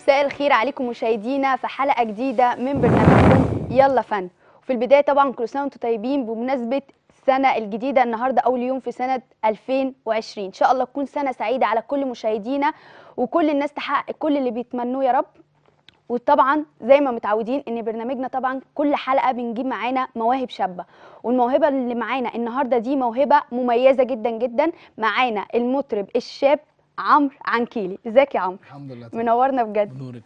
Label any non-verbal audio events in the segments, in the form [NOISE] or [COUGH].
مساء الخير عليكم مشاهدينا في حلقة جديدة من برنامجكم يلا فن. وفي البداية طبعا كل سنة وأنتم طيبين بمناسبة السنة الجديدة النهارده أول يوم في سنة 2020 إن شاء الله تكون سنة سعيدة على كل مشاهدينا وكل الناس تحقق كل اللي بيتمنوه يا رب. وطبعا زي ما متعودين إن برنامجنا طبعا كل حلقة بنجيب معانا مواهب شابة. والموهبة اللي معانا النهارده دي موهبة مميزة جدا جدا. معانا المطرب الشاب عمرو عنكيلي ازيك يا عمرو؟ الحمد لله. منورنا بجد. بنورك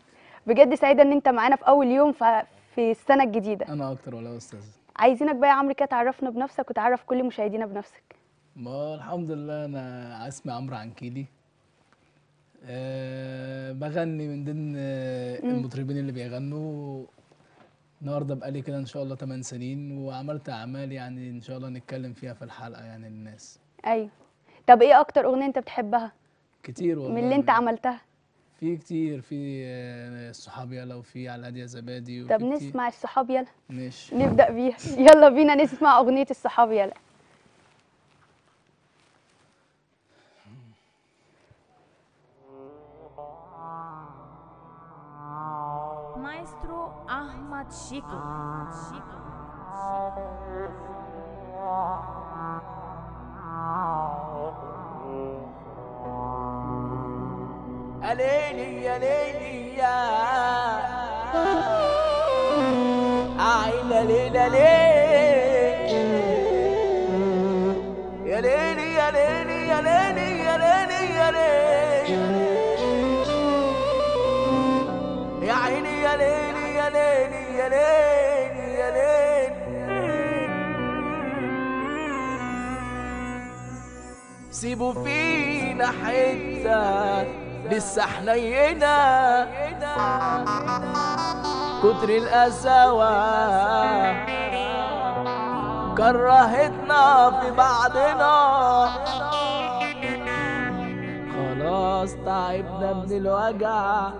بجد سعيدة إن أنت معانا في أول يوم في السنة الجديدة. أنا أكتر ولا يا أستاذ عايزينك بقى يا عمرو كده تعرفنا بنفسك وتعرف كل مشاهدينا بنفسك. ما الحمد لله أنا اسمي عمرو عنكيلي أه بغني من ضمن المطربين اللي بيغنوا. النهارده بقالي كده إن شاء الله 8 سنين وعملت أعمال يعني إن شاء الله نتكلم فيها في الحلقة يعني للناس. أيوه. طب إيه أكتر أغنية أنت بتحبها؟ كتير والله. من اللي انت عملتها؟ في كتير في آه، الصحاب يلا وفي على هاديه زبادي طب. نسمع الصحاب يلا. ماشي. نبدأ بيها. يلا بينا نسمع أغنية الصحاب يلا. Maestro Ahmad Shiko. يا ليلي يا ليلي يا عيلة ليلة ليل يا ليلي يا ليلي يا ليلي يا ليلي يا ليلي يا عيني يا ليلي يا ليلي يا ليلي يا ليلي سيبوا فينا حتة لسه حنينة كتر القساوة كرهتنا في بعضنا. خلاص تعبنا من الوجع.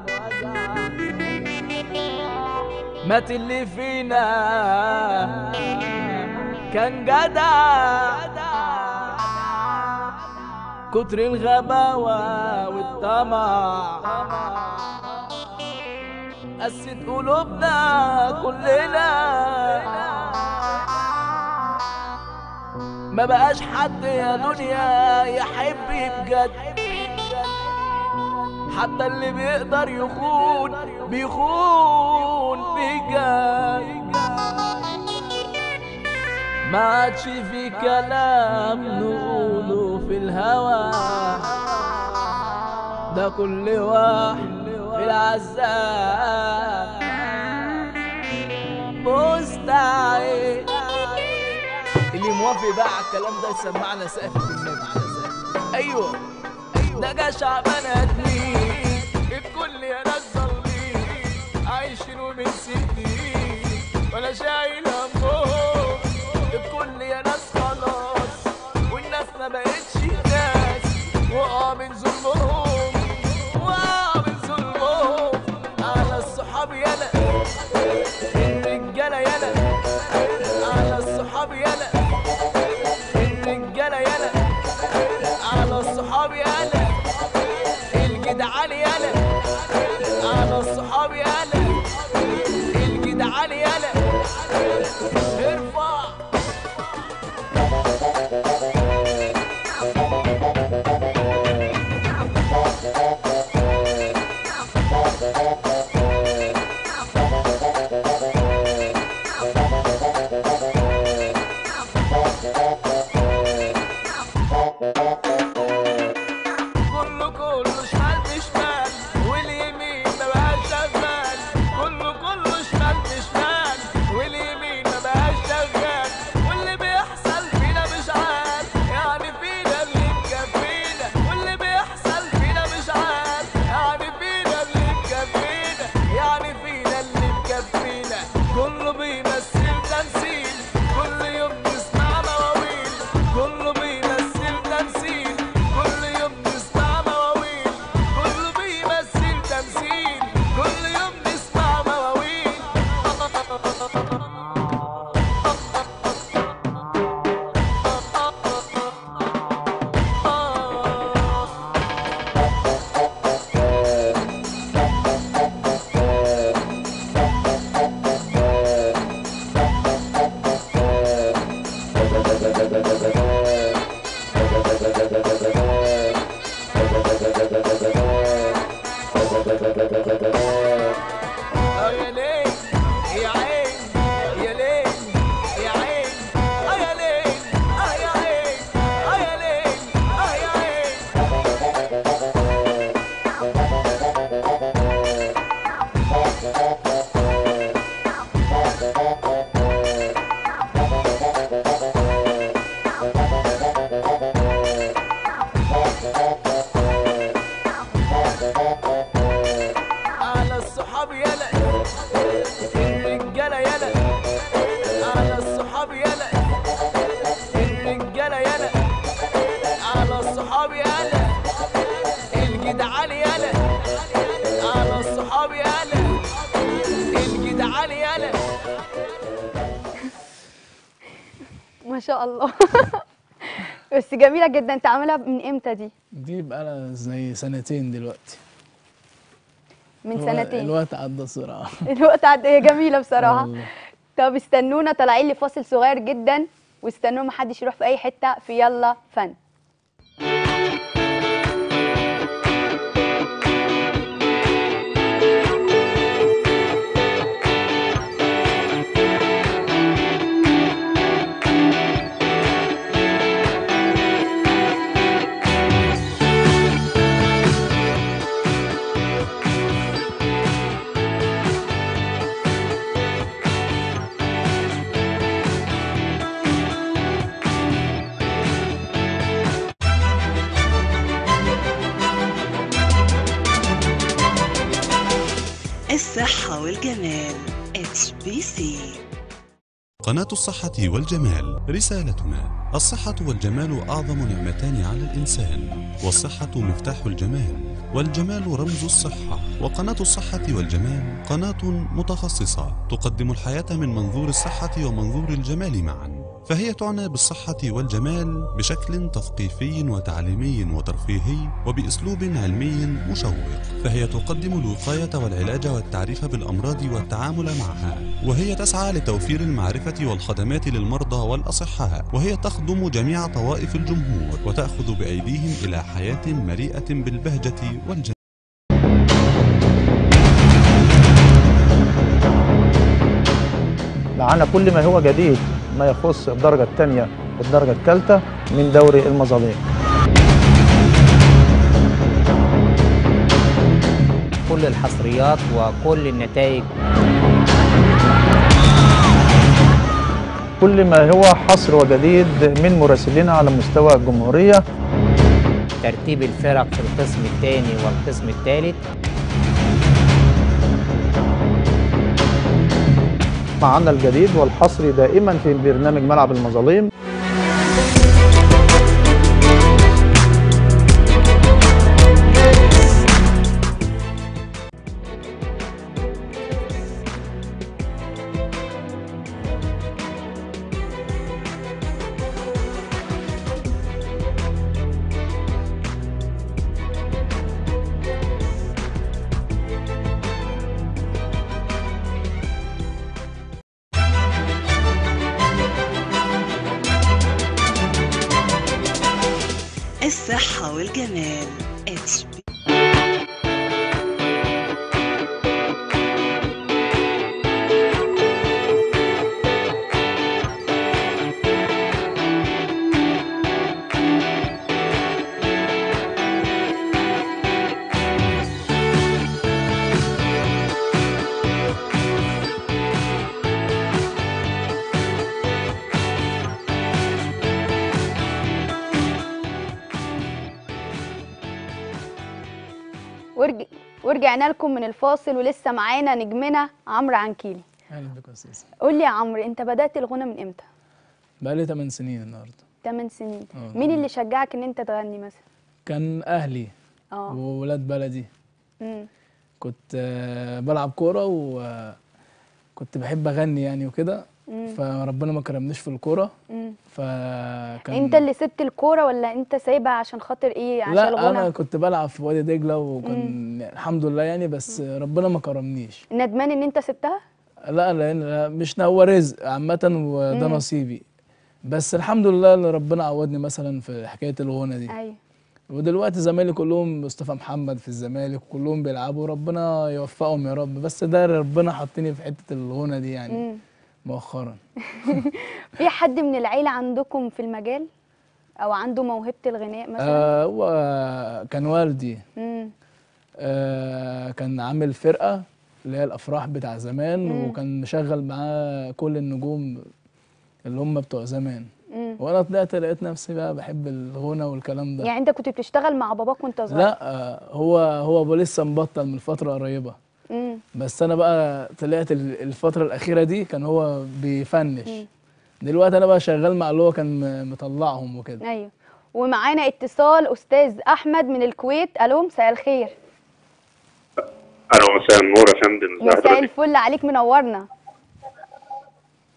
مات اللي فينا كان جدع. كتر الغباوة والطمع. قست قلوبنا كلنا. ما بقاش حد يا دنيا يحب بجد حتى اللي بيقدر يخون بيخون بجد ما عادش في كلام نقوله في الهوى. ده كل واحد في العذاب مستعد. اللي موافق بقى على الكلام ده يسمعنا سقف النبي أيوه. ده جشع ادمين الكل يا ناس ظالمين عايشين ومن سنين. ولا شايل همهم. coming some more. شاء الله. [LAUGHS] بس جميلة جدا. انت عاملها من إمتى دي؟ دي بقى لها زي سنتين دلوقتي. من سنتين. الوقت عدى بسرعة. [LAUGHS] الوقت عدى. هي جميلة بصراحة. طب استنونا طالعين لفاصل صغير جدا واستنوا محدش يروح في أي حتة. في يلا فن. والجمال HBC. قناة الصحة والجمال رسالتنا. الصحة والجمال أعظم نعمتان على الإنسان والصحة مفتاح الجمال والجمال رمز الصحة. وقناة الصحة والجمال قناة متخصصة تقدم الحياة من منظور الصحة ومنظور الجمال معا. فهي تعنى بالصحة والجمال بشكل تثقيفي وتعليمي وترفيهي وبأسلوب علمي مشوق. فهي تقدم الوقاية والعلاج والتعريف بالأمراض والتعامل معها وهي تسعى لتوفير المعرفة والخدمات للمرضى والأصحاء وهي تخدم جميع طوائف الجمهور وتأخذ بأيديهم إلى حياة مليئة بالبهجة والجمال. معانا كل ما هو جديد. ما يخص الدرجة الثانية والدرجة الثالثة من دوري المظالم. كل الحصريات وكل النتائج. كل ما هو حصر وجديد من مراسلين على مستوى الجمهورية. ترتيب الفرق في القسم الثاني والقسم الثالث. معنا الجديد والحصري دائما في برنامج ملعب المظالم. الصحة والجمال اتش بي ورجعنا لكم من الفاصل ولسه معانا نجمنا عمرو عنكيلي. أهلا بك يا أستاذ قول لي يا عمرو انت بدأت الغنى من إمتى؟ بقالي 8 سنين النهارده. 8 سنين. آه. مين اللي شجعك إن انت تغني مثلا؟ كان أهلي آه. وولاد بلدي. امم كنت آه، بلعب كورة وكنت بحب أغني يعني وكده. فربنا ما كرمنيش في الكورة. فكان انت اللي سبت الكورة ولا انت سايبها عشان خاطر إيه؟ عشان لا الغنى؟ أنا كنت بلعب في وادي دجلة وكان الحمد لله يعني بس ربنا ما كرمنيش. ندمان ان انت سبتها؟ لا لأن لا، مش هو رزق عامة وده مم. نصيبي. بس الحمد لله اللي ربنا عوضني مثلا في حكاية الغنى دي. أيوه. ودلوقتي زمايلي كلهم مصطفى محمد في الزمالك كلهم بيلعبوا ربنا يوفقهم يا رب. بس ده ربنا حطني في حتة الغنى دي يعني. مم. مؤخرا. [LAUGHS] في حد من العيلة عندكم في المجال؟ أو عنده موهبة الغناء مثلا؟ آه هو كان والدي. مم. آه كان عامل فرقة اللي هي الأفراح بتاع زمان مم. وكان مشغل معاه كل النجوم اللي هم بتوع زمان. مم. وأنا طلعت لقيت نفسي بقى بحب الغنى والكلام ده. يعني أنت كنت بتشتغل مع باباك وأنت صغير؟ لا آه، هو هو لسه مبطل من فترة قريبة. مم. بس أنا بقى طلعت ال- الفترة الأخيرة دي كان هو بيفنش. مم. دلوقتي أنا بقى شغال مع اللي هو كان مطلعهم وكده. أيوه. ومعانا اتصال أستاذ أحمد من الكويت. ألو مساء الخير. ألو مساء النور يا فندم. مساء حضرتك؟ الفل عليك منورنا.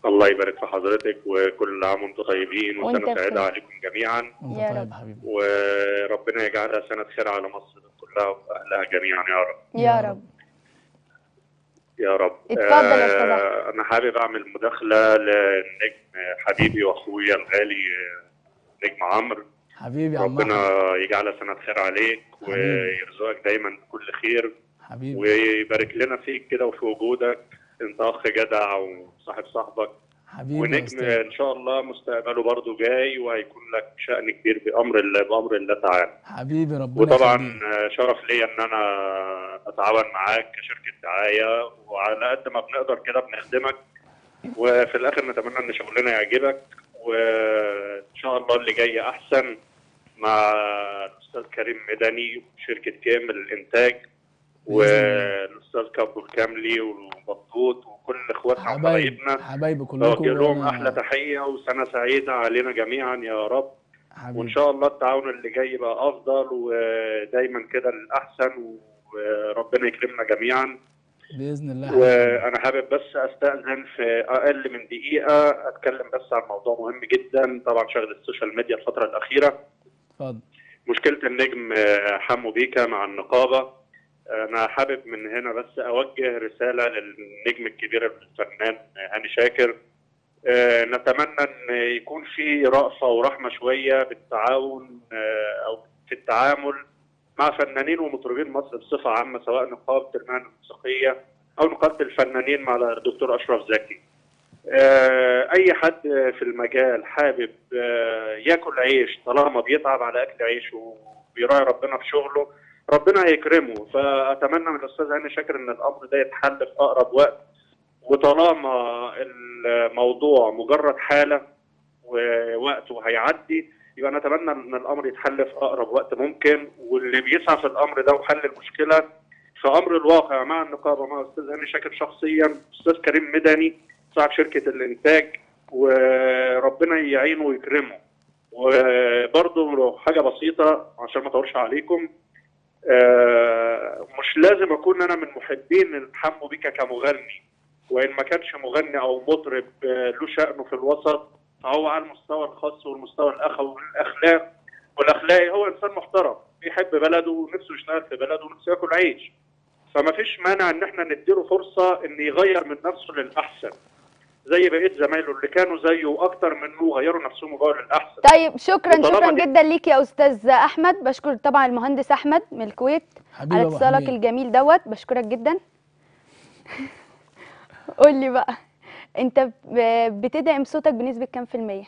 الله يبارك في حضرتك وكل عام وأنتم طيبين وسنه سعيده. عليكم جميعا. يا طيب رب. حبيبي. وربنا يجعلها سنة خير على مصر كلها وأهلها جميعا يا رب. يا يا رب. يا رب. اتفضل يا آه، أنا حابب أعمل مداخلة للنجم حبيبي وأخويا الغالي آه، نجم عمرو. حبيبي يا عم ربنا. يجعلها سنة خير عليك حبيبي. ويرزقك دايما بكل خير. حبيبي. ويبارك لنا فيك كده وفي وجودك انت اخ جدع وصاحب صاحبك. حبيبي ونجم. إن شاء الله مستقبله برضه جاي وهيكون لك شأن كبير بأمر الله بأمر الله تعالى حبيبي ربنا وطبعا. آه، شرف ليا إن أنا أتعاون معاك كشركة دعاية وعلى قد ما بنقدر كده بنخدمك وفي الآخر نتمنى إن شغلنا يعجبك وإن شاء الله اللي جاي أحسن مع الأستاذ كريم مدني وشركه كامل الإنتاج والأستاذ كابو الكاملي وبطوط وكل إخواتنا حبايب وحبايبنا حبايبي كلكم. لهم أحلى تحية وسنة سعيدة علينا جميعا يا رب. وإن حبيبي شاء الله التعاون اللي جاي يبقى أفضل ودايما كده الاحسن وربنا يكرمنا جميعا. بإذن الله. وأنا حابب بس أستأذن في أقل من دقيقة أتكلم بس عن موضوع مهم جدا طبعا شغل ال social media الفترة الأخيرة. اتفضل. مشكلة النجم حمو بيكا مع النقابة. أنا حابب من هنا بس اوجه رسالة للنجم الكبير الفنان هاني شاكر آه، نتمنى ان يكون في رأفة ورحمة شوية بالتعاون آه، أو في التعامل مع فنانين ومطربين مصر بصفة عامة سواء نقابة المهن الموسيقية أو نقابة الفنانين مع الدكتور اشرف زكي. آه، اي حد في المجال حابب ياكل عيش طالما بيتعب على اكل عيش وبيراعي ربنا في شغله ربنا هيكرمه. فأتمنى من الأستاذ هاني شاكر إن الأمر ده يتحل في أقرب وقت. وطالما الموضوع مجرد حالة ووقته هيعدي يبقى نتمنى إن الأمر يتحل في أقرب وقت ممكن. واللي بيسعى في الأمر ده وحل المشكلة في أمر الواقع مع النقابة مع الأستاذ هاني شاكر شخصيا أستاذ كريم مدني صاحب شركة الإنتاج. وربنا يعينه ويكرمه. وبرضه حاجة بسيطة عشان ما أطولش عليكم مش لازم أكون أنا من محبين حمو بيكا كمغني. وإن ما كانش مغني أو مطرب آه، له شأنه في الوسط فهو على المستوى الخاص والمستوى الاخوي والأخلاق. والأخلاقي هو إنسان محترم بيحب بلده ونفسه يشتغل في بلده ونفسه ياكل عيش. فما فيش مانع إن إحنا نديله فرصة إن يغير من نفسه للأحسن. زي بقية زمايله اللي كانوا زيه وأكتر منه غيروا نفسهم وبقوا للأحسن. طيب شكرا شكرا دي- جدا ليك يا أستاذ أحمد. بشكر طبعا المهندس أحمد من الكويت حبيبي على اتصالك. الجميل دوت. بشكرك جدا. [LAUGHS] قول لي بقى أنت بتدعم صوتك بنسبة كام في المية؟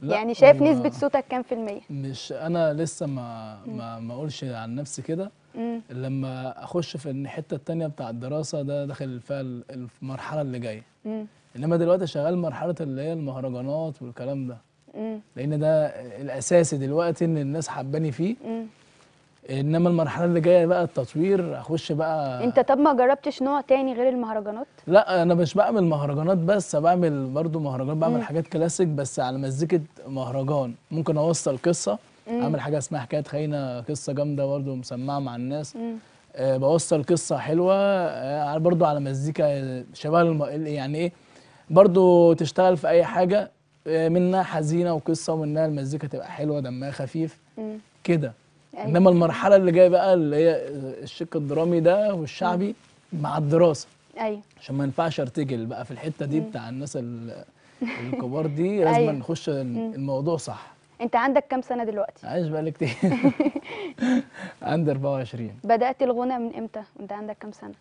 لا، يعني شايف نسبة صوتك كام في المية؟ مش أنا لسه ما ما ما أقولش عن نفسي كده. مم. لما أخش في الحتة التانية بتاع الدراسة ده داخل ال- المرحلة اللي جاية. إنما دلوقتي شغال مرحلة اللي هي المهرجانات والكلام ده مم. لأن ده الأساسي دلوقتي إن الناس حباني فيه مم. إنما المرحلة اللي جاية بقى التطوير أخش بقى أنت طب ما جربتش نوع تاني غير المهرجانات لا أنا مش بعمل مهرجانات بس بعمل برضو مهرجانات بعمل مم. حاجات كلاسيك بس على مزيكة مهرجان ممكن أوصل قصة مم. اعمل حاجة اسمها حكاية خاينه قصة جامدة برضو مسمعة مع الناس مم. آه بوصل قصة حلوة آه برضو على مزيكا شبه الم... يعني إيه برضو تشتغل في أي حاجة آه منها حزينة وقصة ومنها المزيكا تبقى حلوة دمها خفيف مم. كده أيوة. إنما المرحلة اللي جاية بقى اللي هي الشق الدرامي ده والشعبي مع الدراسة أيوه عشان ما ينفعش أرتجل بقى في الحتة دي بتاع الناس ال- الكبار دي [LAUGHS] لازم أيوة. نخش الموضوع صح انت عندك كام سنة دلوقتي؟ عايش بقالي كتير. [LAUGHS] عندي 24 بدأت الغنى من إمتى؟ وانت عندك كام سنة؟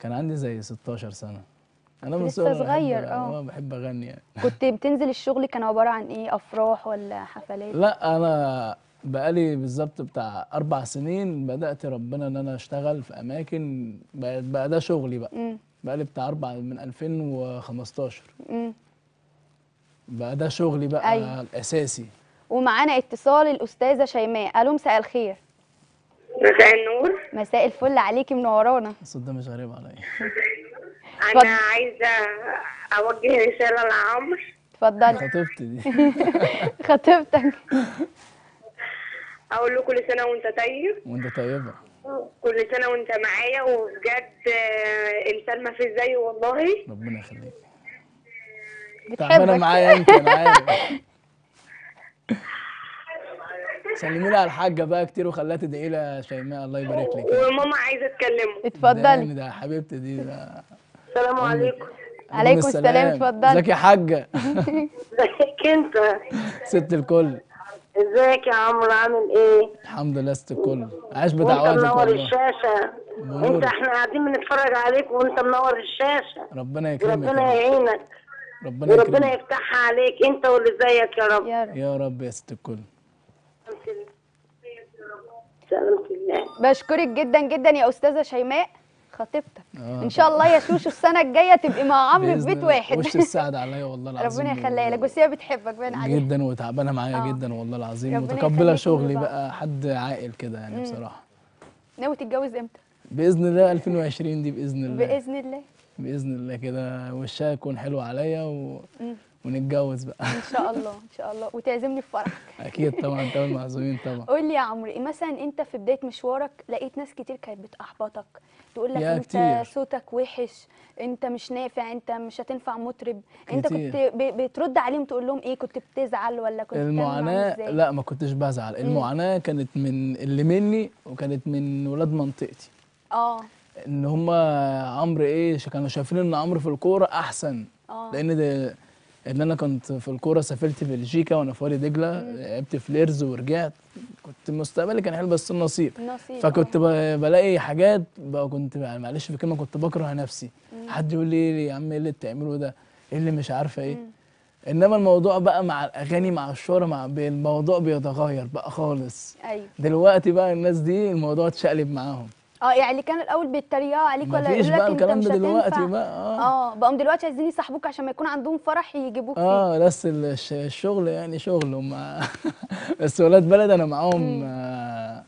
كان عندي زي 16 سنة. أنا من لسه صغير، آه. بحب أغني يعني. كنت بتنزل الشغل كان عبارة عن إيه؟ أفراح ولا حفلات؟ لا أنا بقالي بالظبط بتاع أربع سنين بدأت ربنا إن أنا أشتغل في أماكن بقى, بقى ده شغلي بقى. امم بقالي بتاع أربع من 2015 امم بقى ده شغلي بقى أيوة. الأساسي. ومعانا اتصال الأستاذة شيماء. ألو مساء الخير. مساء النور. مساء الفل عليكي منورانا الصوت ده مش غريب عليا. أنا عايزة أوجه رسالة لعمرو. اتفضلي. خطيبتي دي. [LAUGHS] خطيبتك. أقول له كل سنة وأنت طيب. وأنت طيبة. كل سنة وأنت معايا وبجد آه، انسان ما فيش زيه والله. ربنا يخليك. بتحبك. تعبانه معايا أنت أنا عارف. [LAUGHS] سلمي لي على الحاجة بقى كتير وخليها تدعي لي يا شيماء. الله يبارك لك. وماما عايزة تكلمه. اتفضلي. ده حبيبتي دي ده السلام عليكم. عليكم السلام. اتفضلي. ازيك يا حاجة؟ [LAUGHS] ازيك انت؟ ست الكل. ازيك يا عمرو؟ عامل إيه؟ الحمد لله ست الكل. عاش وانت بتاع وقتك منور الشاشة. انت إحنا قاعدين بنتفرج عليك وانت منور الشاشة. ربنا يكرمك ربنا. يعينك. ربنا وربنا يفتحها عليك. انت واللي زيك يا رب. يا رب. يا رب يا ست الكل سلامة الله. بشكرك جدا جدا يا أستاذة شيماء. خطيبتك. آه إن شاء الله يا شوشو السنة الجاية تبقي مع عمرو في بيت. واحد. وش السعد عليا؟ والله العظيم ربنا يخليها لك. بس هي بتحبك باين عليها. جدا وتعبانة معايا آه. جدا والله العظيم. متقبلة شغلي. بقى حد عاقل كده يعني بصراحة. ناوي تتجوز إمتى؟ بإذن الله 2020 دي بإذن الله. بإذن الله. بإذن الله كده وشها يكون حلو عليا و... ونتجوز بقى. إن شاء الله إن شاء الله. وتعزمني في فرحك. [LAUGHS] أكيد طبعا انت المعزومين طبعا. قول لي يا عمرو إيه مثلا أنت في بداية مشوارك لقيت ناس كتير كانت بتحبطك تقول لك أنت كتير. صوتك وحش أنت مش نافع أنت مش هتنفع مطرب. أنت كتير. كنت ب- بترد عليهم تقول لهم إيه كنت بتزعل ولا كنت المعاناة؟ لا ما كنتش بزعل. المعاناة كانت من اللي مني وكانت من ولاد منطقتي. آه. إن هم عمرو إيه كانوا شايفين إن عمرو في الكورة أحسن. آه. لأن ده إن أنا كنت في الكورة سافرت بلجيكا وأنا في وادي دجلة لعبت في ليرز ورجعت. كنت مستقبلي كان حلو بس النصيب. نصيب فكنت ب- بلاقي حاجات بقى كنت معلش في كلمه كنت بكره نفسي. حد يقول لي يا عم إيه اللي بتعمله ده؟ إيه اللي مش عارفة إيه؟ إنما الموضوع بقى مع الأغاني مع الشهرة مع الموضوع بيتغير بقى خالص. أيوه. دلوقتي بقى الناس دي الموضوع اتشقلب معاهم. آه يعني اللي كان الأول بيتريقوا عليك ولا يقول لك بقى انت مش دلوقتي بقى آه. آه بقوا دلوقتي عايزين يصاحبوك عشان ما يكون عندهم فرح يجيبوك فيه. آه بس الش- الشغل يعني شغل هم [LAUGHS] بس ولاد بلد أنا معاهم آه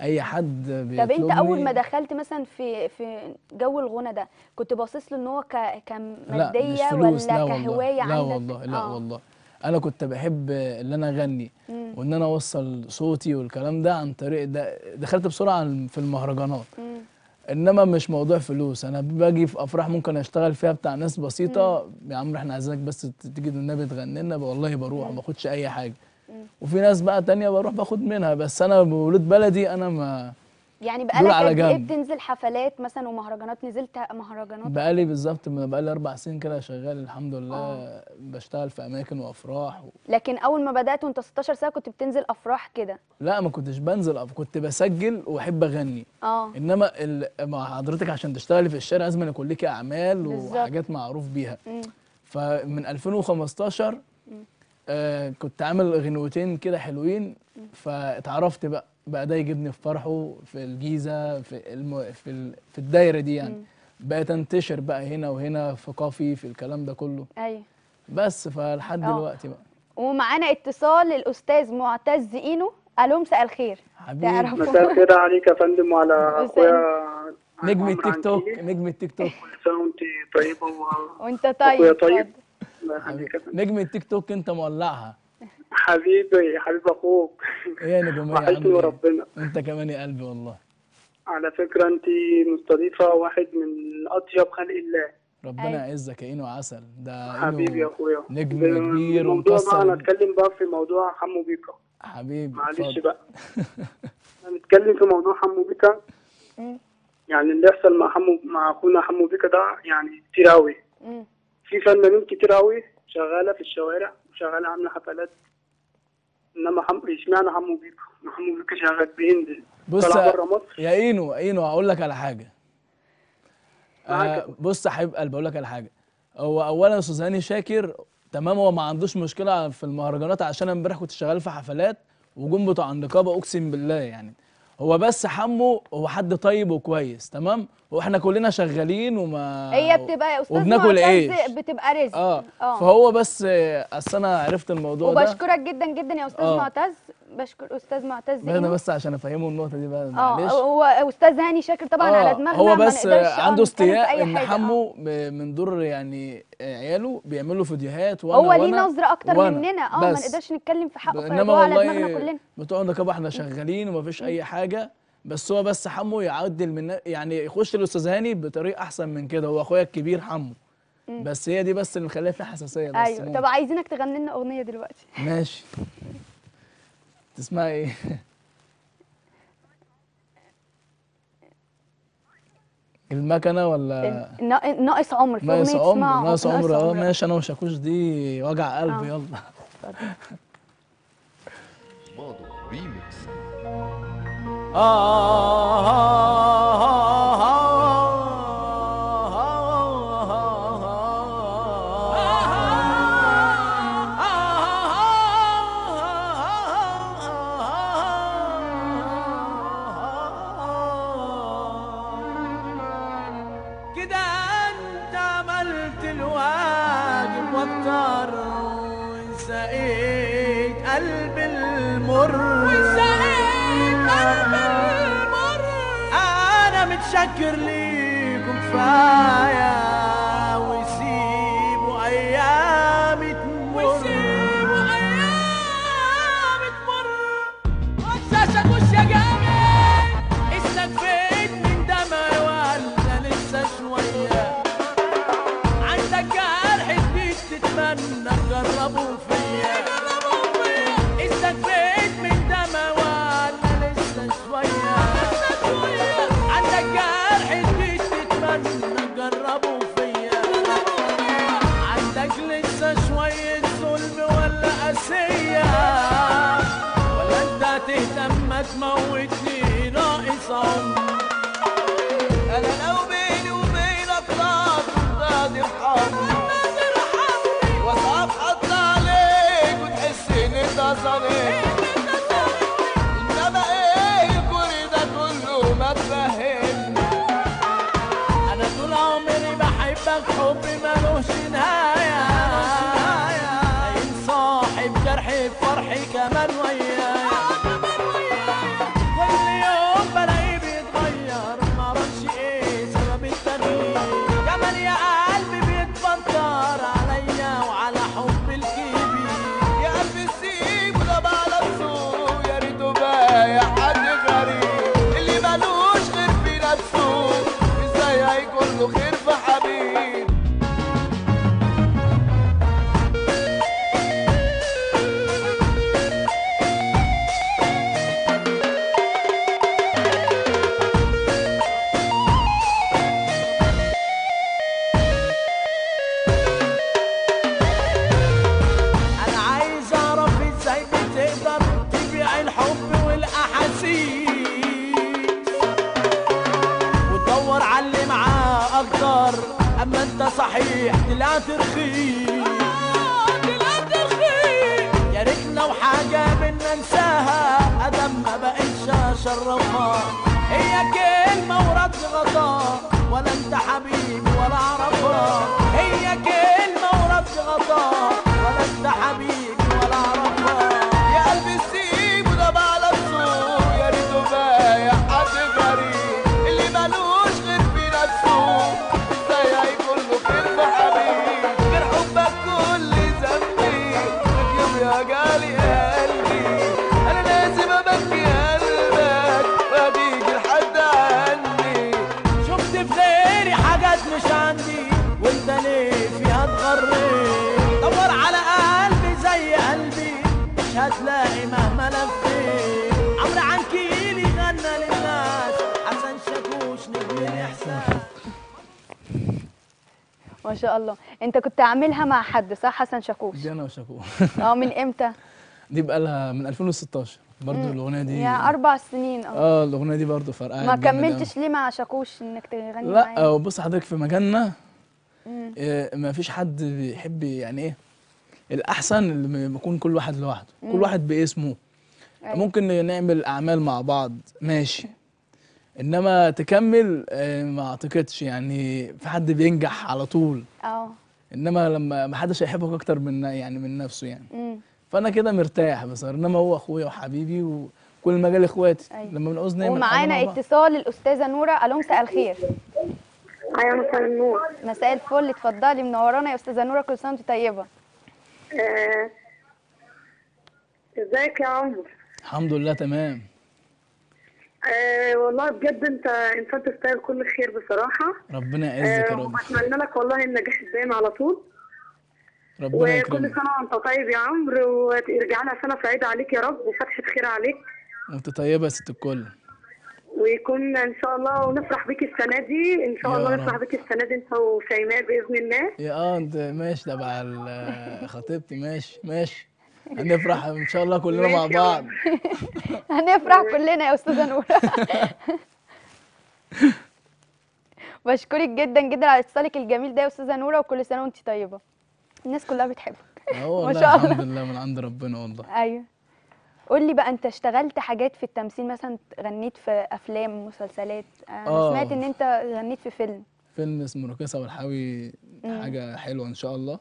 أي حد طب أنت أول ما دخلت مثلا في في جو الغنى ده كنت باصص له إن هو لا كماديه ولا لا كهواية لا عندك؟ والله لا آه. والله. أنا كنت بحب ان أنا اغني. وان أنا اوصل صوتي والكلام ده عن طريق ده دخلت بسرعة في المهرجانات. انما مش موضوع فلوس أنا باجي في افراح ممكن اشتغل فيها بتاع ناس بسيطة يا عم إحنا عايزينك بس تيجي النبي تغني لنا والله بروح ما باخدش اي حاجة. وفي ناس بقى تانية بروح باخد منها بس أنا بولاد بلدي أنا ما يعني بقالك قد إيه. بتنزل حفلات مثلا ومهرجانات؟ نزلت مهرجانات؟ بقالي بالظبط من بقالي أربع سنين كده شغال الحمد لله. بشتغل في أماكن وأفراح و... لكن أول ما بدأت وأنت 16 سنة كنت بتنزل أفراح كده؟ لا ما كنتش بنزل أف- كنت بسجل وأحب أغني. آه. إنما ال... مع حضرتك عشان تشتغلي في الشارع لازم يكون ليكي أعمال بالظبط. وحاجات معروف بيها. مم. فمن 2015 آه كنت عامل غنوتين كده حلوين. فاتعرفت بقى. بقى ده يجيبني في فرحه في الجيزة في الم... في ال... في الدايرة دي يعني. بقيت انتشر بقى هنا وهنا في كافي في الكلام ده كله. أيوه بس فلحد آه. دلوقتي بقى. ومعانا اتصال الأستاذ معتز اينو ألو مساء الخير. حبيبي. مساء الخير عليك يا فندم وعلى أخويا. نجم التيك توك. نجم التيك توك. كل سنة وانت طيبة و- وأنت أخويا طيب طيب. اتفضل. الله يخليك يا فندم. نجم التيك توك انت مولعها. حبيبي حبيب أخوك. إيه يا نجومية وحشني؟ وربنا أنت كمان يا قلبي والله. على فكرة أنت مستضيفة واحد من أطيب خلق الله. ربنا أيوة. يعزك يا اينو عسل. ده حبيبي يا أخويا. نجم كبير بقى أنا ومكسر اتكلم بقى في موضوع حمو بيكا. حبيبي معلش. بقى. [LAUGHS] هنتكلم في موضوع حمو بيكا. يعني اللي يحصل مع حمو مع أخونا حمو بيكا ده يعني كتير قوي إنما حم... إشمعنى حمو بيكا حمو بيكا شغال بينزل بص بره مصر. يا إينو إينو هقول لك على حاجة. آه بص يا حبيب قلبي أقول لك على حاجة. هو اولا أستاذ هاني شاكر تمام هو ما عندوش مشكلة في المهرجانات عشان امبارح كنت شغال في حفلات وجم بتوع النقابه أقسم بالله يعني. هو بس حمو هو حد طيب وكويس تمام؟ وإحنا كلنا شغالين وما هي بتبقى يا أستاذ وبناكل عيش. بتبقى رزق. آه. فهو بس آه، أصل أنا عرفت الموضوع ده. وبشكرك جدا جدا يا أستاذ آه. معتز. بشكر أستاذ معتز أنا بس عشان أفهمه النقطة دي بقى آه معلش. هو أستاذ هاني شاكر طبعا على دماغنا هو بس آه، عنده استياء إن. حمو من دور يعني عياله بيعملوا فيديوهات وأنا هو ليه نظرة أكتر وأنا. مننا؟ آه ما. نقدرش نتكلم في حقه انما على دماغنا كلنا. بتوع النقابه إحنا شغالين ومفيش أي حاجة. بس هو بس حمو يعدل من يعني يخش الاستاذ هاني بطريقة أحسن من كده. هو أخويا الكبير حمو. بس هي دي بس اللي مخليها فيها حساسية بس أيوه. طب عايزينك تغني لنا أغنية دلوقتي. ماشي. [LAUGHS] تسمعي إيه؟ [LAUGHS] المكنة ولا؟ نا- ناقص عمر في ناقص عمر اسمها ناقص عمر آه ماشي أنا وشاكوش دي وجع قلب آه. يلا. كده [LAUGHS] ما تموتني ناقص عمر أنا لو بيني وبينك نار راضي ارحمني واصعب حط عليك وتحس ان انت صحيح طلعت رخيص طلعت رخيص يا ريت لو حاجة بينا ننساها أدم ما بقتش اشرفها هي كلمة ورد غطاء. ولا أنت حبيبي ولا اعرفها هي كلمه ما شاء الله انت كنت عاملها مع حد صح حسن شاكوش دي أنا وشاكوش [LAUGHS] آه من إمتى [LAUGHS] دي بقى لها من 2016 برضو. الأغنية دي يعني أربع سنين آه آه الأغنية دي برضو فرقعت ما. كملتش ليه مع شاكوش إنك تغني لا بص حضرتك في مجالنا. آه، ما فيش حد بيحب يعني إيه الأحسن لما يكون كل واحد لوحده. كل واحد باسمه أيوة. ممكن نعمل أعمال مع بعض ماشي إنما تكمل آه، ما أعتقدش يعني في حد بينجح على طول. آه إنما لما ما حدش هيحبك أكتر من يعني من نفسه يعني. مم. فأنا كده مرتاح بصراحة. إنما هو أخويا وحبيبي وكل مجال إخواتي. أيوة. لما بنعوز نعمل ومعانا. اتصال الأستاذة نورة ألو مساء الخير. أيوه مساء النور. مساء الفل اتفضلي منورانا يا أستاذة نورة كل سنة وأنت طيبة. آه، ازيك يا عمر الحمد لله تمام. آه والله بجد انت انسان تستاهل كل خير بصراحة. ربنا يعزك يا آه رب. وبتمنى لك والله النجاح الدائم على طول. ربنا وكل يكرمك. سنة وانت طيب يا عمرو ويرجع لنا سنة سعيدة عليك يا رب وفتحة خير عليك. وانت طيبة يا ست الكل. ويكون إن شاء الله ونفرح بيك السنة دي. إن شاء الله رب. نفرح بيك السنة دي انت وشيماء بإذن الله. يا آه انت ماشي تبع خطيبتي ماشي ماشي. هنفرح إن شاء الله كلنا مع بعض. [LAUGHS] هنفرح كلنا يا أستاذة نورة. [LAUGHS] بشكرك جدا جدا على اتصالك الجميل ده يا أستاذة نورة وكل سنة وأنت طيبة. الناس كلها بتحبك. آه والله شاء الله. الحمد لله من عند ربنا والله. أيوه. قول لي بقى أنت اشتغلت حاجات في التمثيل؟ مثلا غنيت في أفلام مسلسلات؟ أنا آه. سمعت إن أنت غنيت في فيلم. فيلم اسمه راقصة والحاوي مم. حاجة حلوة إن شاء الله.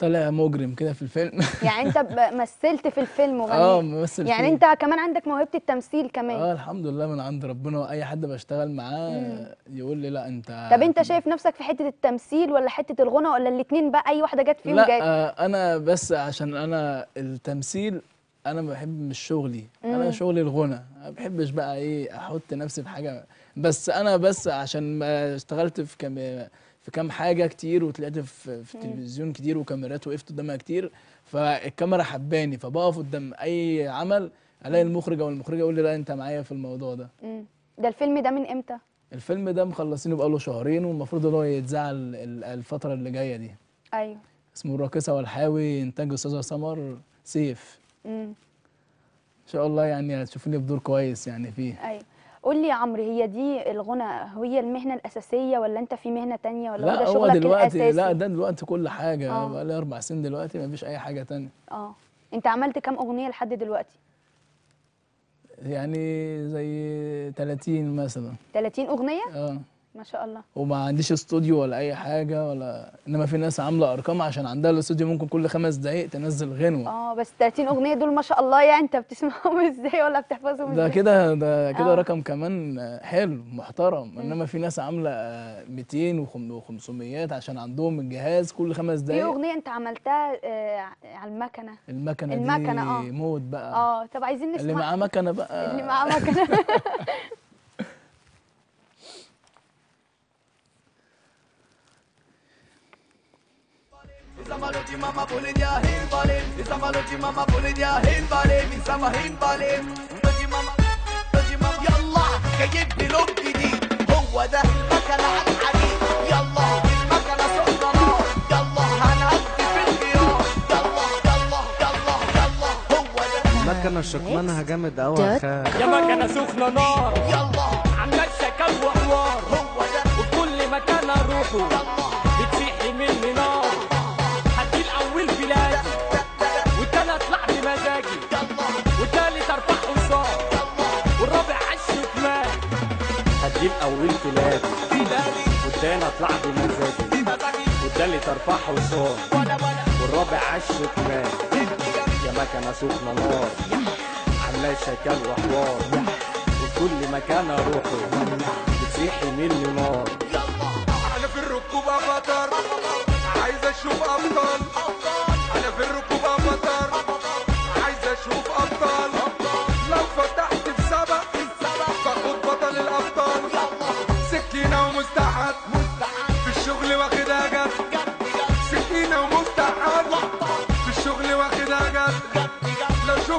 طالع مجرم كده في الفيلم. [LAUGHS] يعني انت مثلت في الفيلم وغنيت. آه ممثل يعني فيه. انت كمان عندك موهبة التمثيل كمان. آه الحمد لله من عند ربنا. واي حد بشتغل معاه يقول لي لا انت طب انت شايف نفسك في حتة التمثيل ولا حتة الغنى ولا الاتنين بقى؟ أي واحدة جت فيهم لا آه أنا بس عشان أنا التمثيل أنا بحب مش شغلي. أنا مم. شغلي الغنى. ما بحبش بقى إيه أحط نفسي في حاجة. بس أنا بس عشان ما اشتغلت في كام في كام حاجة كتير وطلعت في, في تلفزيون كتير وكاميرات وقفت قدامها كتير فالكاميرا حباني فبقف قدام أي عمل ألاقي المخرج أو المخرجه يقول لي لا أنت معايا في الموضوع ده. مم. ده الفيلم ده من إمتى؟ الفيلم ده مخلصينه بقاله شهرين والمفروض إن هو يتذاع ال- ال- الفترة اللي جاية دي. أيوه. اسمه الراقصة والحاوي إنتاج أستاذة سمر سيف. امم إن شاء الله يعني هتشوفوني بدور كويس يعني فيه. أيوه. قول لي يا عمرو هي دي الغنى هي المهنة الأساسية ولا أنت في مهنة تانية ولا لا ده شغلك دلوقتي الأساسي؟ لا ده دلوقتي كل حاجة آه. أنا بقالي أربع سنين دلوقتي مفيش أي حاجة تانية. آه. أنت عملت كام أغنية لحد دلوقتي؟ يعني زي 30 مثلا. 30 أغنية؟ آه. ما شاء الله. وما عنديش استوديو ولا أي حاجة ولا إنما في ناس عاملة أرقام عشان عندها الاستوديو ممكن كل خمس دقايق تنزل غنوة. آه بس 30 أغنية دول ما شاء الله يعني أنت بتسمعهم [LAUGHS] إزاي ولا بتحفظهم ده إزاي؟ كده ده كده آه. رقم كمان حلو محترم. إنما في ناس عاملة 200 و500 عشان عندهم الجهاز كل خمس في دقايق. أغنية أنت عملتها آه على المكنة. المكنة, المكنة،. دي موت بقى. آه طب عايزين نسمع اللي معاه مكنة بقى. اللي معاه مكنة. [LAUGHS] Isamaloji mama heel balling. Isamaloji mama heel balling. Isama mama, mama. يلا جايب لي لون جديد هو ده المكنة على الحديد يلا المكنة سخنة نار يلا هنهدي في الخيار يلا يلا يلا يلا هو ده المكنة شكمانها جامد قوي يا مكنة سخنة نار يلا عمال شكاوى وحوار هو ده وكل مكان اروحه بتسيح والتاني اطلع بمزاجي. والتالت ارفع حصان والرابع عش كمان. يا مكنة سخنة نار عاملة شكال وحوار. وكل مكان اروحه. بتسيح مني نار. أنا في الركوبة خطر عايز أشوف ابطال أنا في الركوبة خطر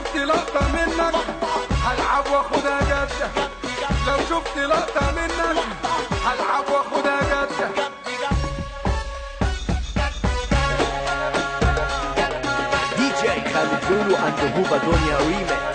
شفت لقطة منك؟ هلعب واخدها جد لو شفت لقطة منك؟ هلعب واخدها جد دي جي خالد لولو اند بوبا دنيا ريماكس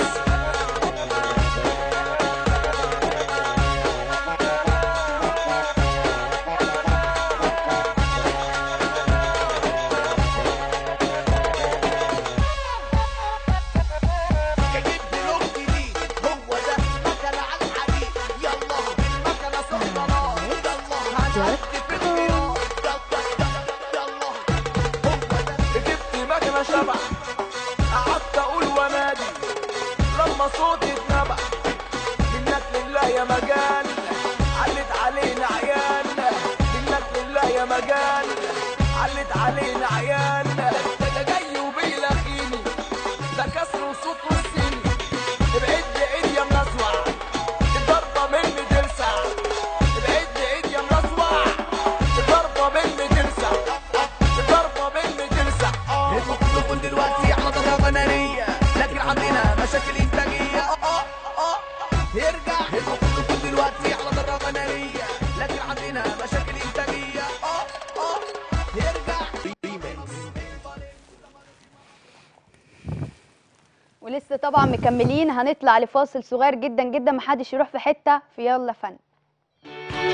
طبعا مكملين. هنطلع لفاصل صغير جدا جدا. محدش يروح في حتة. في يلا فن.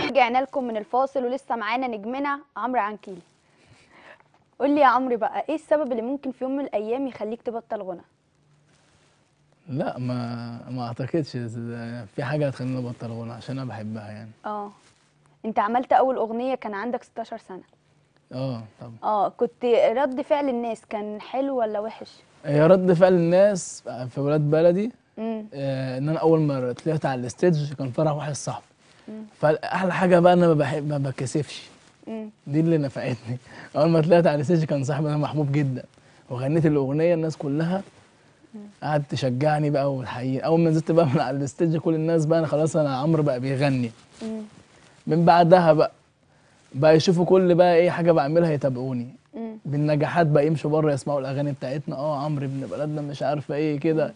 رجعنا لكم من الفاصل ولسه معانا نجمنا عمرو عنكيلي. قول لي يا عمرو بقى إيه السبب اللي ممكن في يوم من الأيام يخليك تبطل غنى؟ لا ما ما أعتقدش. في حاجة هتخليني أبطل غنى عشان أنا بحبها يعني. آه. أنت عملت أول أغنية كان عندك 16 سنة. آه طبعا. آه كنت رد فعل الناس كان حلو ولا وحش؟ رد فعل الناس في ولاد بلدي آه إن أنا أول ما طلعت على ال stage كان فرح واحد صاحبي. فأحلى حاجة بقى أنا ما بحب ما بكسفش. دي اللي نفعتني. أول ما طلعت على ال stage كان صاحبي أنا محبوب جدا. وغنيت الأغنية الناس كلها. قعدت تشجعني بقى والحقيقة. أول ما نزلت بقى من على ال stage كل الناس بقى أنا خلاص أنا عمرو بقى بيغني. من بعدها بقى بقى يشوفوا كل بقى إيه حاجة بعملها يتابعوني. بالنجاحات بقى يمشوا بره يسمعوا الأغاني بتاعتنا آه عمرو ابن بلدنا مش عارفة إيه كده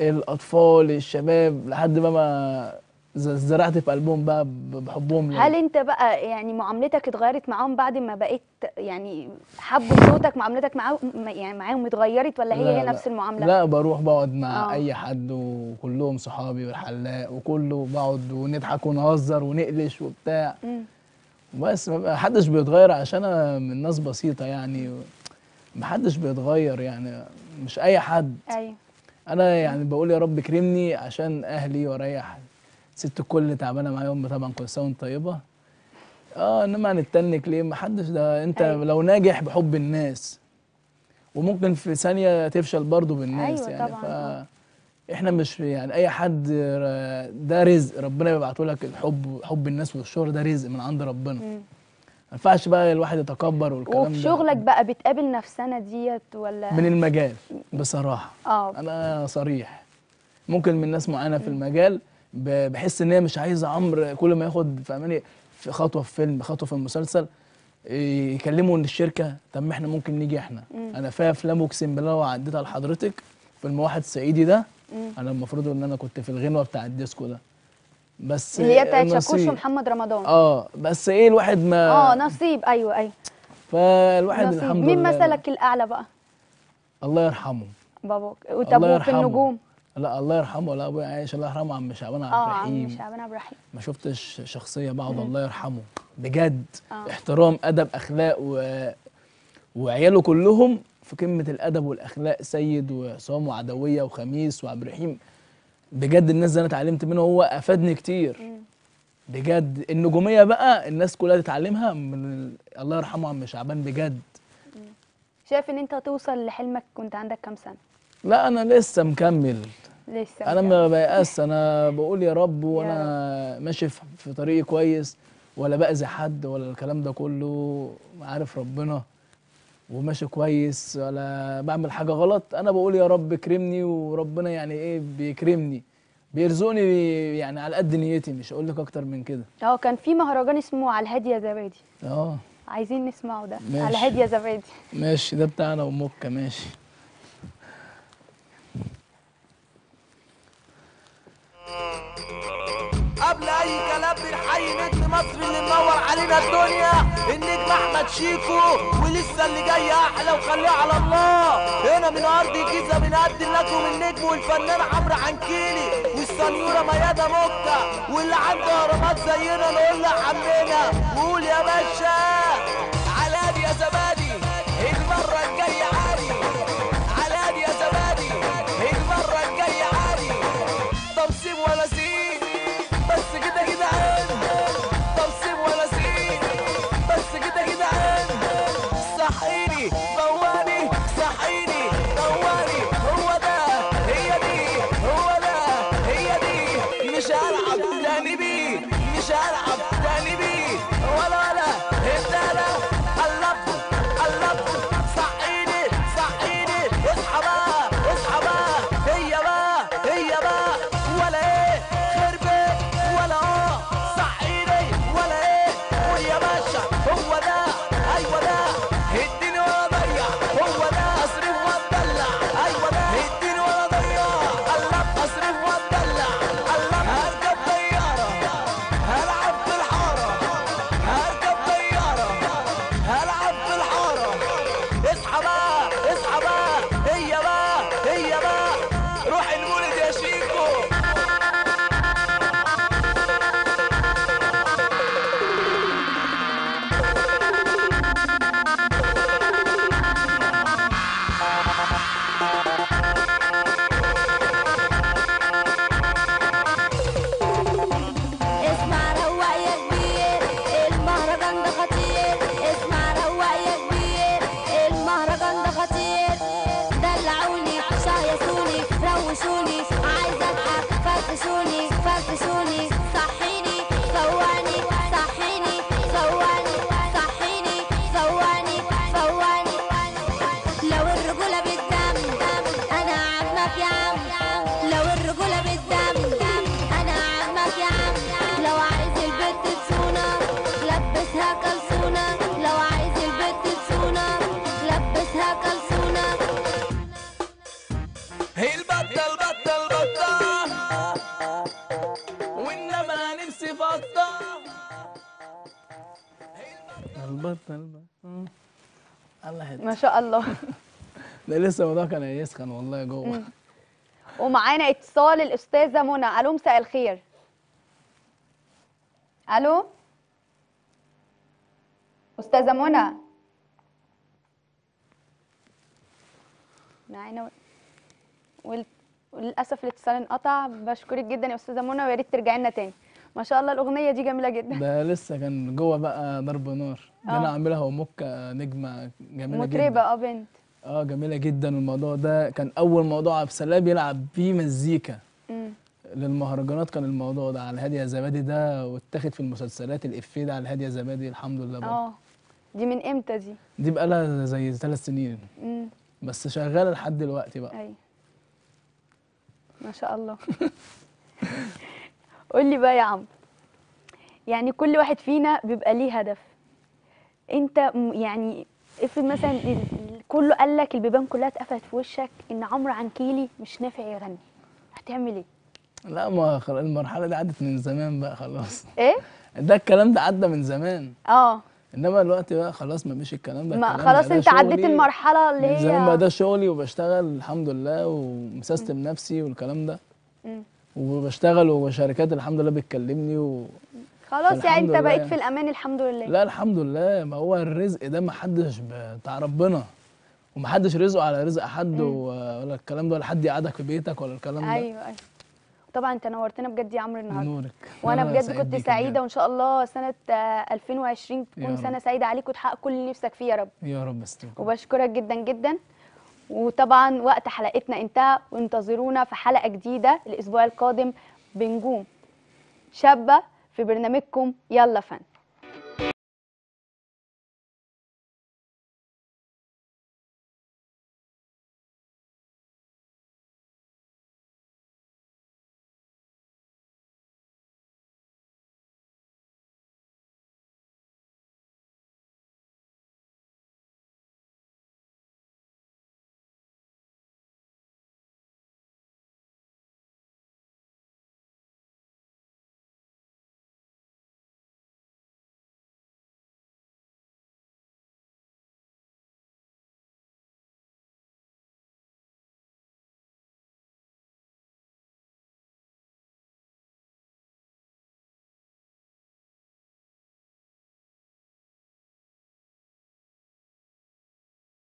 الأطفال الشباب لحد بقى ما ز- زرعت في قلبهم بقى بحبهم ليا. هل أنت بقى يعني معاملتك اتغيرت معاهم بعد ما بقيت يعني حبوا صوتك معاملتك معاهم يعني معاهم اتغيرت ولا هي لا، هي لا. نفس المعاملة لا بروح بقعد مع آه. أي حد وكلهم صحابي والحلاق وكله بقعد ونضحك ونهزر ونقلش وبتاع مم. بس ما حدش بيتغير عشان أنا من ناس بسيطة يعني. ما حدش بيتغير يعني مش أي حد. أيوه. أنا يعني بقول يا رب كرمني عشان أهلي واريح ست الكل تعبانة معايا أمي طبعا كل سنه وانت طيبه آه إنما هنتنك ليه؟ ما حدش ده. أنت أيوة. لو ناجح بحب الناس وممكن في ثانية تفشل برضو بالناس أيوة يعني. طبعاً، ف. إحنا مش يعني اي حد ده رزق. ربنا بيبعته لك الحب حب الناس والشهرة ده رزق من عند ربنا. ما. ينفعش بقى الواحد يتكبر والكلام وفي ده. شغلك بقى بتقابل نفسنا ديت ولا؟ من المجال بصراحة. آه. أنا صريح. ممكن من ناس معينة في المجال بحس إن هي مش عايزة عمرو كل ما ياخد فاهماني في خطوة في فيلم خطوة في المسلسل إيه، يكلموا الشركة طب ما إحنا ممكن نيجي إحنا. مم. أنا في أفلام أقسم بالله لو عديتها لحضرتك فيلم واحد صعيدي ده. أنا المفروض إن أنا كنت في الغنوة بتاع الديسكو ده. بس اللي هي بتاعت شاكوش. ومحمد رمضان. آه بس إيه الواحد ما آه نصيب. أيوه أيوه. فالواحد نصيب. الحمد مين لله. مثلك الأعلى بقى؟ الله يرحمه. باباك. الله طب وفي يرحمه. النجوم. لا الله يرحمه. لا أبويا عايش. الله يرحمه عم شعبان عبد آه الرحيم. عم شعبان عبد الرحيم. ما شفتش شخصية بعض. مم. الله يرحمه. بجد. آه. احترام أدب أخلاق و... وعياله كلهم في قمة الأدب والأخلاق سيد وعصام وعدوية وخميس وعبد الرحيم بجد الناس دي أنا اتعلمت منه هو أفادني كتير. بجد النجومية بقى الناس كلها تتعلمها من ال... الله يرحمه عم شعبان بجد. شايف إن أنت هتوصل لحلمك كنت عندك كام سنة؟ لا أنا لسه مكمل. لسه أنا. ما بيأس أنا بقول يا رب [LAUGHS] وأنا ماشي في في طريقي كويس ولا بأذي حد ولا الكلام ده كله عارف ربنا. وماشي كويس ولا بعمل حاجة غلط أنا بقول يا رب كرمني وربنا يعني إيه بيكرمني بيرزقني يعني على قد نيتي مش هقول لك أكتر من كده. آه كان في مهرجان اسمه على الهادي يا زبادي. آه. عايزين نسمعه ده ماشي. على الهادي يا زبادي. ماشي ده بتاعنا ومكة ماشي. [LAUGHS] قبل أي كلام بنحيي نجم مصر اللي منور علينا الدنيا. النجم احمد شيكو ولسه اللي جاي أحلى وخليه على الله. هنا من أرض الجيزة بنقدم لكم النجم والفنان عمرو عنكيلي والسنيوره ميادة مكة واللي عنده أهرامات زينا نقول له عمنا. قول يا باشا. الله. [LAUGHS] ده لسه الموضوع كان هيسخن والله جوه. ومعانا اتصال الأستاذة منى. ألو مساء الخير. ألو؟ أستاذة منى. معانا وال- وللأسف الاتصال انقطع. بشكرك جدا يا أستاذة منى ويا ريت ترجعي لنا تاني. ما شاء الله الأغنية دي جميلة جدا. ده لسه كان جوه بقى ضرب نار. ده آه. أنا عاملها ومكة نجمة جميلة مطربه جدا آه بنت. آه جميلة جدا الموضوع ده. كان أول موضوع عبد السلام يلعب فيه مزيكا. مم. للمهرجانات كان الموضوع ده. على هاديه زبادي ده واتاخد في المسلسلات الإفيه ده على هاديه زبادي الحمد لله آه. دي من إمتى دي؟ دي بقالها زي ثلاث سنين. امم بس شغالة لحد دلوقتي بقى. أيوه ما شاء الله. [LAUGHS] قول لي بقى يا عم يعني كل واحد فينا بيبقى ليه هدف. انت يعني افرض مثلا كله قال لك البيبان كلها اتقفلت في وشك ان عمرو عنكيلي مش نافع يغني. هتعمل إيه؟ لا ما خلاص المرحلة دي عدت من زمان بقى خلاص. إيه؟ ده الكلام ده عدى من زمان. آه. انما دلوقتي بقى خلاص ما مش الكلام ده. ما خلاص انت عديت. المرحلة اللي من زمان هي بقى ده شغلي وبشتغل الحمد لله ومسيستم نفسي والكلام ده. مم. وبشتغل وشركات الحمد لله بتكلمني و... خلاص يعني انت بقيت. في الأمان الحمد لله. لا الحمد لله ما هو الرزق ده ما حدش بتاع ربنا. وما حدش رزقه على رزق حد ولا الكلام ده ولا حد يقعدك في بيتك ولا الكلام ده. أيوه أيوه. طبعا أنت نورتنا بجد يا عمرو النهارده. نورك. وأنا بجد كنت سعيدة. وإن شاء الله سنة آه، 2020 يا تكون. سنة سعيدة عليك وتحقق كل اللي نفسك فيه يا رب. يا رب استر وبشكرك جدا جدا. وطبعا وقت حلقتنا انتهى وانتظرونا في حلقة جديدة الأسبوع القادم. بنجوم. شابة في برنامجكم. يلا فن.